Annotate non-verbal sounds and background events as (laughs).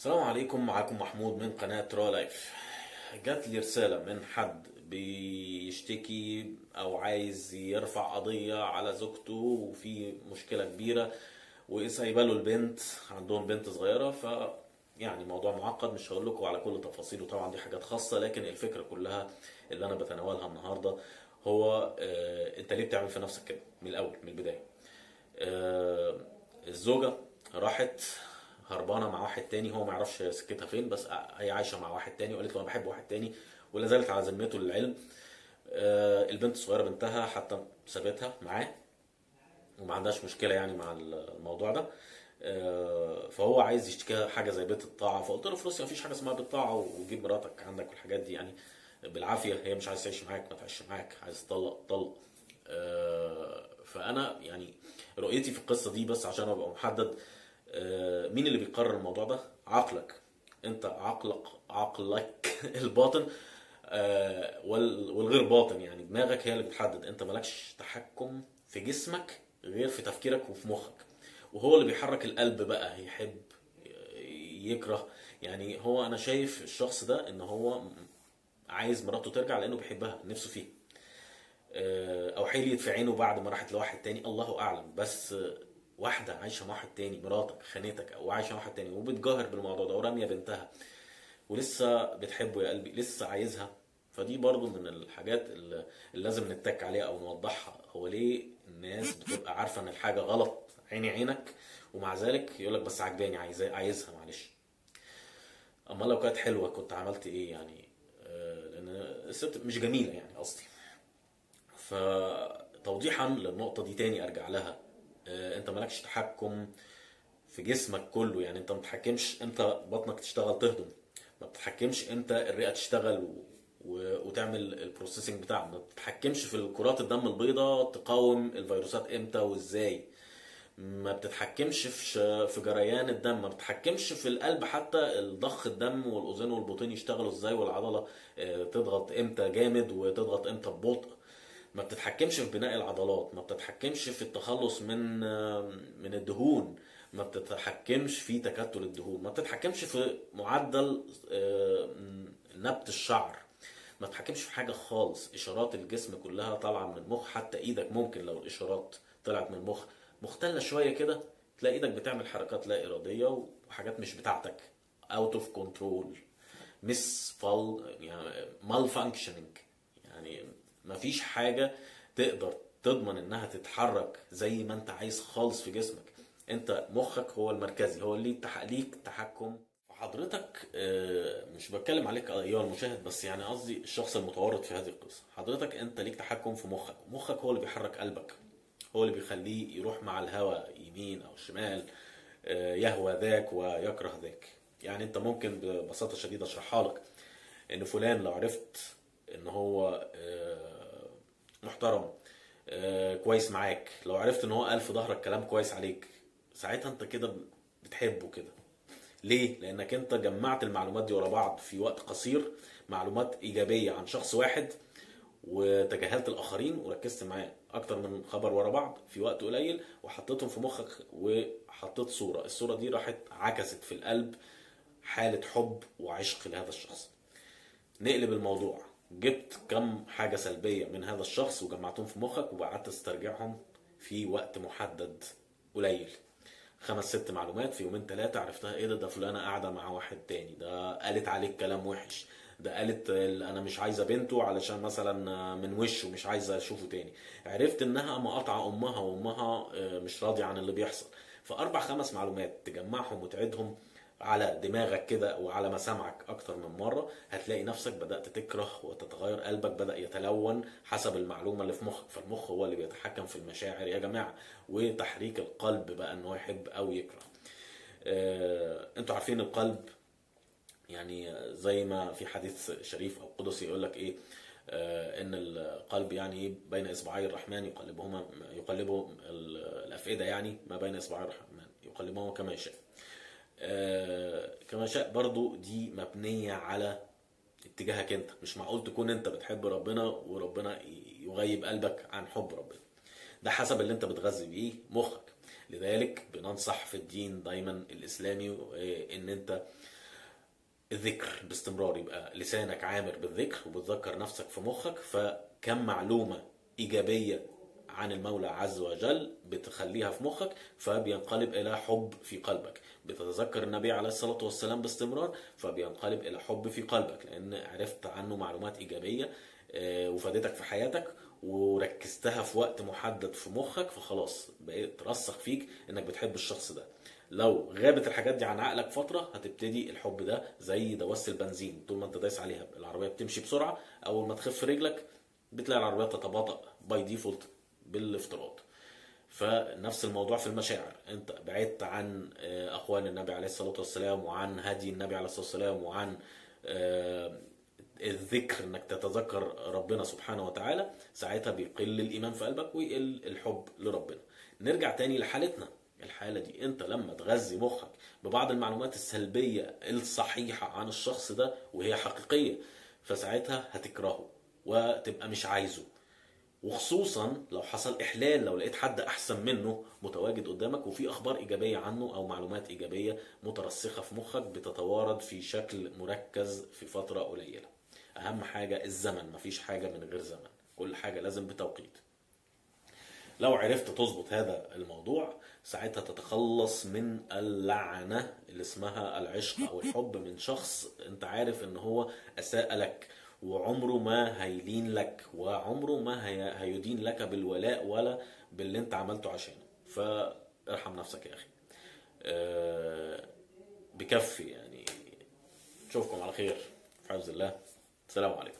السلام عليكم معاكم محمود من قناة رو لايف جات لي رسالة من حد بيشتكي أو عايز يرفع قضية على زوجته وفي مشكلة كبيرة وسايبه له البنت عندهم بنت صغيرة ف يعني موضوع معقد مش هقول لكم على كل تفاصيله. طبعا دي حاجات خاصة لكن الفكرة كلها اللي أنا بتناولها النهاردة هو آه، أنت ليه بتعمل في نفسك كده؟ من الأول من البداية. آه، الزوجة راحت هربانة مع واحد تاني هو ما يعرفش سكتها فين بس هي عايشة مع واحد تاني وقالت له أنا بحب واحد تاني ولا زالت على ذمته للعلم آه، البنت الصغيرة بنتها حتى سابتها معاه وما عندهاش مشكلة يعني مع الموضوع ده. آه، فهو عايز يشتكيها حاجة زي بيت الطاعة فقلت له في روسيا مفيش حاجة اسمها بيت طاعة وجيب مراتك عندك والحاجات دي يعني. بالعافية هي مش عايز تعيش معاك ما تعيش معاك عايز تطلق طلق. آه، فأنا يعني رؤيتي في القصة دي بس عشان أبقى محدد. مين اللي بيقرر الموضوع ده؟ عقلك. انت عقلك عقلك (laughs) الباطن آه، وال- والغير باطن. يعني دماغك هي اللي بتحدد. انت مالكش تحكم في جسمك غير في تفكيرك وفي مخك. وهو اللي بيحرك القلب بقى يحب يكره. يعني هو أنا شايف الشخص ده إن هو عايز مراته ترجع لأنه بيحبها نفسه فيها آه، أو حيلت في عينه بعد ما راحت لواحد تاني الله أعلم. بس آه، واحدة عايشة مع واحد تاني مراتك خانتك أو عايشة مع واحد تاني وبتجاهر بالموضوع ده وراميه بنتها ولسه بتحبه يا قلبي لسه عايزها. فدي برضو من الحاجات اللي لازم نتك عليها أو نوضحها. هو ليه الناس (laughs) بتبقى عارفة إن الحاجة غلط؟ عيني عينك. ومع ذلك يقول لك بس عجباني عايزاه عايزها معلش. اما لو كانت حلوة كنت عملت إيه يعني؟ آه، لأن الست مش جميلة يعني قصدي. فتوضيحا للنقطة دي تاني أرجع لها. آه، أنت مالكش تحكم في جسمك كله. يعني أنت ما بتتحكمش إمتى بطنك تشتغل تهضم. ما بتتحكمش إمتى الرئة تشتغل و... و... وتعمل ال processing بتاعها. ما بتتحكمش في كرات الدم البيضاء تقاوم الفيروسات إمتى وإزاي. ما بتتحكمش في. في جريان الدم. ما بتتحكمش في القلب حتى الضخ الدم والاذين والبطين يشتغلوا إزاي والعضلة آه، تضغط إمتى جامد وتضغط إمتى ببطء. ما بتتحكمش في بناء العضلات ما بتتحكمش في التخلص من من الدهون ما بتتحكمش في تكتل الدهون ما بتتحكمش في معدل آه، نبت الشعر ما تتحكمش في حاجة خالص. إشارات الجسم كلها طالعة من المخ حتى إيدك ممكن لو الإشارات طلعت من المخ مختلة شوية كده تلاقي إيدك بتعمل حركات لا إرادية وحاجات مش بتاعتك. out of control مس فال يعني malfunctioning يعني مفيش حاجة تقدر تضمن إنها تتحرك زي ما أنت عايز خالص في جسمك. أنت مخك هو المركزي هو اللي ليك تحكم. حضرتك آه، مش بتكلم عليك أيها المشاهد بس يعني قصدي الشخص المتورط في هذه القصة. حضرتك أنت ليك تحكم في مخك. مخك هو اللي بيحرك قلبك. هو اللي بيخليه يروح مع الهوى يمين أو شمال آه، يهوى ذاك ويكره ذاك. يعني أنت ممكن ببساطة شديدة أشرحها لك. إن فلان لو عرفت إن هو آه، محترم. آه، كويس معاك. لو عرفت إن هو قال في ظهرك كلام كويس عليك ساعتها أنت كده بتحبه كده. ليه؟ لأنك أنت جمعت المعلومات دي ورا بعض في وقت قصير معلومات إيجابية عن شخص واحد وتجاهلت الآخرين وركزت معاه أكتر من خبر ورا بعض في وقت قليل وحطيتهم في مخك وحطيت صورة. الصورة دي راحت عكست في القلب حالة حب وعشق لهذا الشخص. نقلب الموضوع. جبت كم حاجة سلبية من هذا الشخص وجمعتهم في مخك وقعدت تسترجعهم في وقت محدد قليل. خمس ست معلومات في يومين ثلاثة عرفتها إيه ده؟ ده فلانة قاعدة مع واحد تاني. ده قالت عليك كلام وحش. ده قالت ال- أنا مش عايزة بنته علشان مثلا من وشه مش عايزة أشوفه تاني. عرفت إنها مقاطعة أمها وأمها آه، مش راضية عن اللي بيحصل. فأربع خمس معلومات تجمعهم وتعيدهم على دماغك كده وعلى مسامعك أكتر من مرة هتلاقي نفسك بدأت تكره وتتغير قلبك بدأ يتلون حسب المعلومة اللي في مخك فالمخ هو اللي بيتحكم في المشاعر. يا جماعة وتحريك القلب بقى إن هو يحب أو يكره. آه، أنتوا عارفين القلب يعني زي ما في حديث شريف أو قدسي يقول لك إيه آه، إن القلب يعني بين إصبعي الرحمن يقلبهما يقلبه ال- الأفئدة يعني ما بين إصبعي الرحمن يقلبهما كما يشاء. آه، كما شاء برضو دي مبنية على اتجاهك انت. مش معقول تكون انت بتحب ربنا وربنا يغيب قلبك عن حب ربنا. ده حسب اللي انت بتغذي بيه مخك. لذلك بننصح في الدين دايما الإسلامي آه، إن انت الذكر باستمرار يبقى لسانك عامر بالذكر وبتذكر نفسك في مخك. فكم معلومة إيجابية عن المولى عز وجل بتخليها في مخك فبينقلب إلى حب في قلبك. بتتذكر النبي عليه الصلاة والسلام باستمرار فبينقلب إلى حب في قلبك لأن عرفت عنه معلومات إيجابية آه، وفادتك في حياتك وركزتها في وقت محدد في مخك فخلاص بقيت رسخ فيك إنك بتحب الشخص ده. لو غابت الحاجات دي عن عقلك فترة هتبتدي الحب ده زي دواسه البنزين. طول ما أنت دايس عليها العربية بتمشي بسرعة أول ما تخف رجلك بتلاقي العربية تتباطأ by default بالافتراض. فنفس الموضوع في المشاعر. انت بعدت عن آه، اقوال النبي عليه الصلاة والسلام وعن هدي النبي عليه الصلاة والسلام وعن آه، الذكر انك تتذكر ربنا سبحانه وتعالى ساعتها بيقل الايمان في قلبك ويقل الحب لربنا. نرجع تاني لحالتنا. الحالة دي انت لما تغذي مخك ببعض المعلومات السلبية الصحيحة عن الشخص ده وهي حقيقية فساعتها هتكرهه وتبقى مش عايزه. وخصوصا لو حصل إحلال لو لقيت حد أحسن منه متواجد قدامك وفي أخبار إيجابية عنه أو معلومات إيجابية مترسخة في مخك بتتوارد في شكل مركز في فترة قليلة. أهم حاجة الزمن مفيش حاجة من غير زمن. كل حاجة لازم بتوقيت. لو عرفت تظبط هذا الموضوع ساعتها تتخلص من اللعنة اللي اسمها العشق أو الحب من شخص أنت عارف إن هو أساء لك. وعمره ما هيلين لك وعمره ما هي هيدين لك بالولاء ولا باللي أنت عملته عشانه. فارحم نفسك يا أخي. آه، بكفي يعني. نشوفكم على خير. في حفظ الله. السلام عليكم.